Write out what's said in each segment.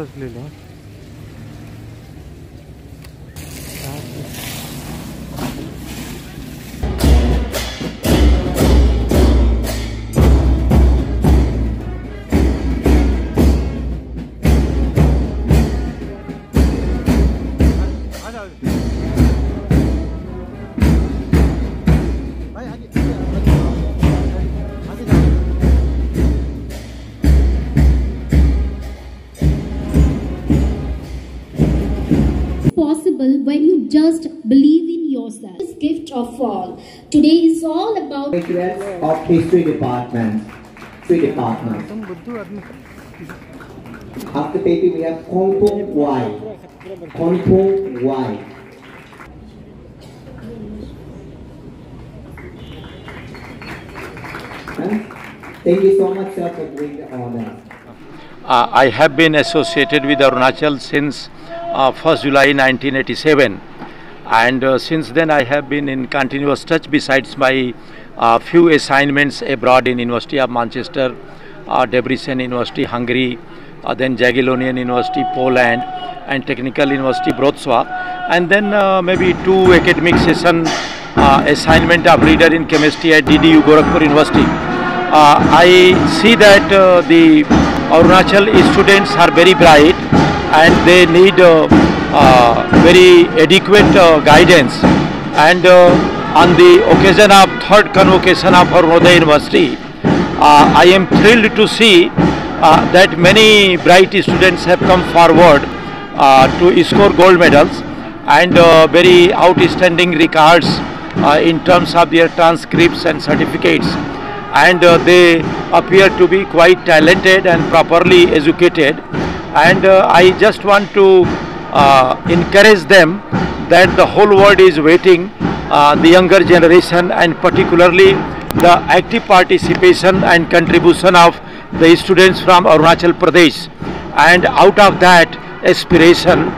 özlüler. Hadi abi. possible when you just believe in yourself. This gift of all. Today is all about graduates of history department. History department. After baby, we have Konpung Y. Konpung Y. Thank you so much, sir, for doing the honor. Uh, I have been associated with Arunachal since uh, 1st July 1987 and uh, since then I have been in continuous touch besides my uh, few assignments abroad in University of Manchester, uh, Debrecen University, Hungary, uh, then Jagiellonian University, Poland and Technical University, Wrocław and then uh, maybe two academic session uh, assignment of reader in chemistry at DDU Gorakhpur University. I see that the Arunachal students are very bright and they need uh, uh, very adequate uh, guidance. And on the occasion of third convocation of Arunodaya University, I am thrilled to see that many bright students have come forward to score gold medals and very outstanding records in terms of their transcripts and certificates and uh, they appear to be quite talented and properly educated and uh, I just want to uh, encourage them that the whole world is waiting uh, the younger generation and particularly the active participation and contribution of the students from Arunachal Pradesh. And out of that aspiration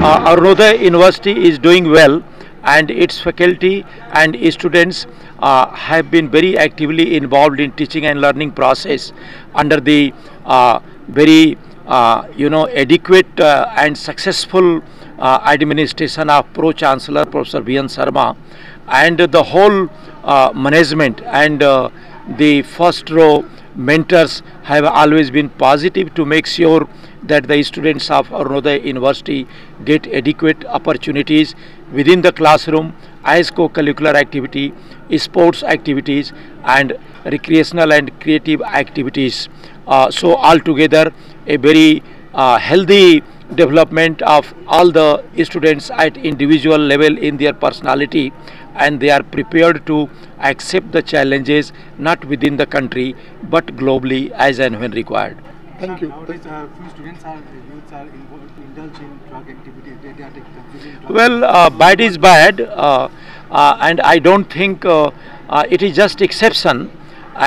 uh, Arunodaya University is doing well and its faculty and students uh, have been very actively involved in teaching and learning process under the uh, very you know adequate uh, and successful uh, administration of pro chancellor professor Vian Sharma and the whole uh, management and uh, the first row mentors have always been positive to make sure that the students of Arunodaya University get adequate opportunities within the classroom as co-curricular activity, sports activities and recreational and creative activities. Uh, so altogether a very uh, healthy development of all the students at individual level in their personality and they are prepared to accept the challenges not within the country but globally as and when required. Thank you. Nowadays, uh, few students are youths are involved indulge in drug activities. They, they are taking drugs. Well, uh, bad is bad, uh, uh, and I don't think uh, uh, it is just exception.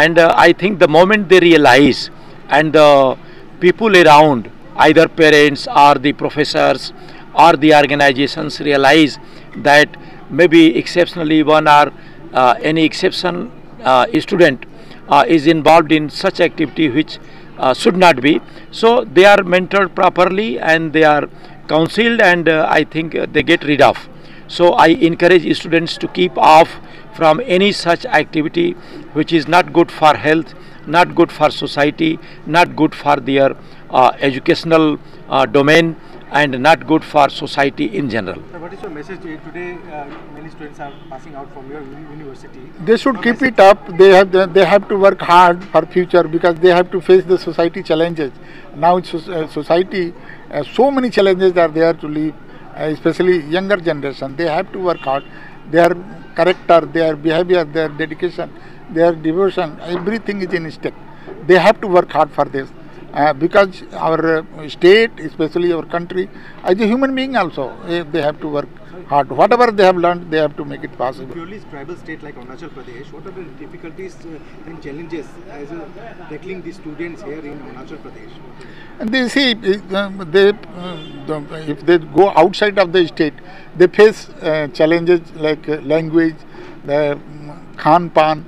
And uh, I think the moment they realize, and the people around, either parents or the professors or the organizations realize that maybe exceptionally one or uh, any exception uh, student uh, is involved in such activity which uh, should not be. So they are mentored properly and they are counseled and uh, I think they get rid of. So I encourage students to keep off from any such activity which is not good for health, not good for society, not good for their uh, educational uh, domain and not good for society in general. Sir, what is your message today? Today, uh, many students are passing out from your university. They should Your keep message- it up. They have they have to work hard for future because they have to face the society challenges. Now it's uh, society, uh, so many challenges are there to live, especially younger generation. They have to work hard. Their character, their behavior, their dedication, their devotion, everything is in stake. They have to work hard for this. Uh, because our uh, state, especially our country, as a human being also, eh, they have to work hard. Whatever they have learned, they have to make it possible. Purely tribal state like Arunachal Pradesh, what are the difficulties uh, and challenges as uh, tackling the students here in Arunachal Pradesh? And they see uh, they uh, the- if they go outside of the state, they face uh, challenges like uh, language, the mm, khan pan,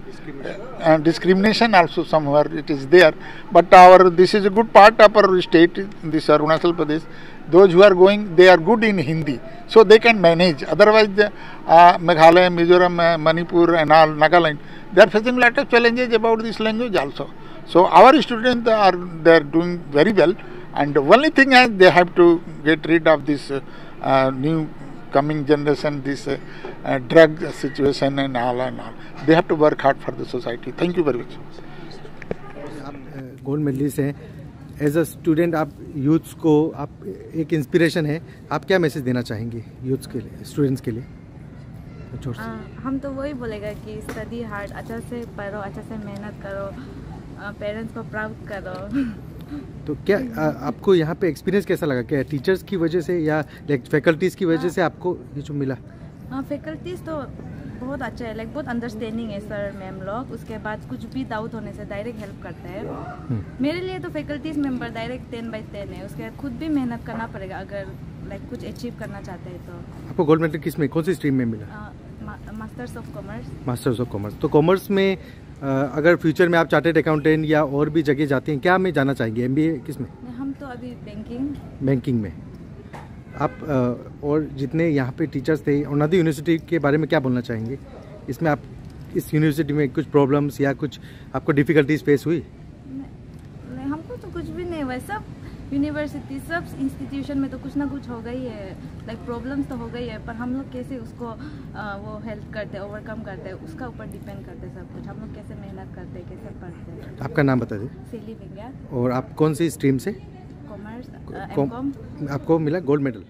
uh, discrimination also somewhere it is there but our this is a good part of our state this arunachal pradesh those who are going they are good in hindi so they can manage otherwise uh, meghalaya mizoram uh, manipur and all nagaland they are facing lot of challenges about this language also so our students are they are doing very well and only thing is they have to get rid of this uh, uh, new coming generation this uh, uh, drug situation and all and all they have to work hard for the society thank you very much आप gold medalist हैं as a student आप youths को आप एक inspiration है। आप क्या message देना चाहेंगे यूथ्स के लिए स्टूडेंट्स के लिए। हाँ, हम तो वही बोलेगा कि स्टडी हार्ड अच्छा से पढ़ो अच्छा से मेहनत करो पेरेंट्स को प्राउड करो। तो क्या आ, आपको यहाँ पे एक्सपीरियंस कैसा लगा? क्या टीचर्स की वजह से या फैकल्टीज की वजह से आपको ये जो मिला? फैकल्टीज तो बहुत अच्छा है लाइक बहुत अंडरस्टैंडिंग है सर मैम लोग। उसके बाद कुछ भी डाउट होने से डायरेक्ट हेल्प करते हैं। मेरे लिए तो faculties member direct ten by ten है। उसके बाद खुद भी मेहनत करना पड़ेगा अगर लाइक कुछ अचीव करना चाहते हैं तो। आपको गोल्ड मेडल किसमें कौन सी स्ट्रीम में मिला? Masters of commerce masters of commerce तो कॉमर्स में आ, अगर फ्यूचर में आप चार्टेड अकाउंटेंट या और भी जगह जाते हैं क्या हमें जाना चाहेंगे? एम किसमें? हम तो अभी बैंकिंग बैंकिंग में। आप और जितने यहाँ पे टीचर्स थे अरुणादी यूनिवर्सिटी के बारे में क्या बोलना चाहेंगे? इसमें आप इस यूनिवर्सिटी में कुछ प्रॉब्लम्स या कुछ आपको डिफ़िकल्टीज फेस हुई? हमको तो कुछ भी नहीं हुआ सब यूनिवर्सिटी सब इंस्टीट्यूशन में तो कुछ ना कुछ हो गई है। लाइक प्रॉब्लम्स तो हो गई है पर हम लोग कैसे उसको वो हेल्प करते हैं ओवरकम करते हैं उसका ऊपर डिपेंड करते हैं सब कुछ। हम लोग कैसे मेहनत करते हैं कैसे पढ़ते। हैं आपका नाम बता दें सेली विज्ञान और आप कौन सी स्ट्रीम से? कॉमर्स कॉम आपको मिला गोल्ड मेडल